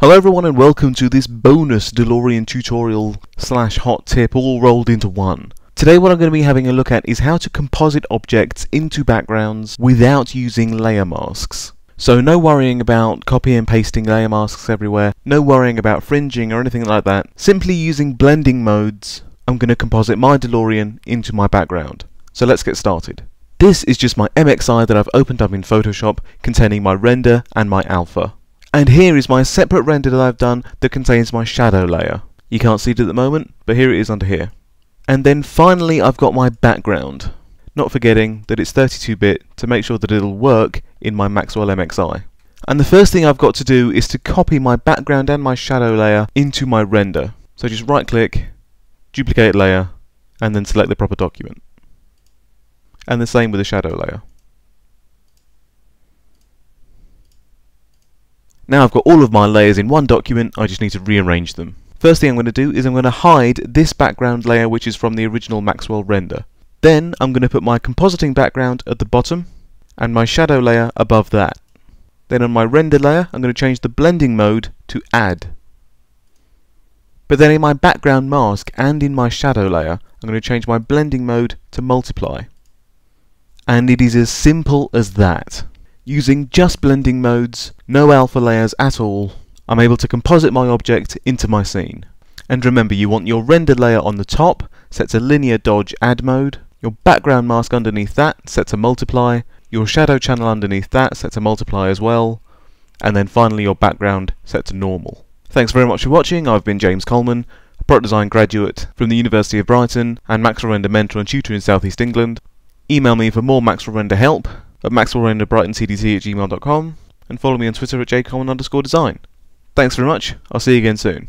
Hello everyone and welcome to this bonus DeLorean tutorial slash hot tip all rolled into one. Today what I'm going to be having a look at is how to composite objects into backgrounds without using layer masks. So no worrying about copy and pasting layer masks everywhere, no worrying about fringing or anything like that. Simply using blending modes, I'm going to composite my DeLorean into my background. So let's get started. This is just my MXI that I've opened up in Photoshop containing my render and my alpha. And here is my separate render that I've done that contains my shadow layer. You can't see it at the moment, but here it is under here. And then finally I've got my background. Not forgetting that it's 32-bit to make sure that it'll work in my Maxwell MXI. And the first thing I've got to do is to copy my background and my shadow layer into my render. So just right click, duplicate layer, and then select the proper document and the same with the shadow layer. Now I've got all of my layers in one document, I just need to rearrange them. First thing I'm going to do is I'm going to hide this background layer which is from the original Maxwell render. Then I'm going to put my compositing background at the bottom and my shadow layer above that. Then on my render layer I'm going to change the blending mode to add. But then in my background mask and in my shadow layer I'm going to change my blending mode to multiply. And it is as simple as that. Using just blending modes, no alpha layers at all, I'm able to composite my object into my scene. And remember, you want your render layer on the top, set to linear dodge add mode, your background mask underneath that, set to multiply, your shadow channel underneath that, set to multiply as well, and then finally your background set to normal. Thanks very much for watching, I've been James Coleman, a product design graduate from the University of Brighton and Maxwell Render mentor and tutor in Southeast England. Email me for more Maxwell Render help at maxwellrenderbrightoncdt at gmail.com and follow me on Twitter at jcoleman underscore design. Thanks very much. I'll see you again soon.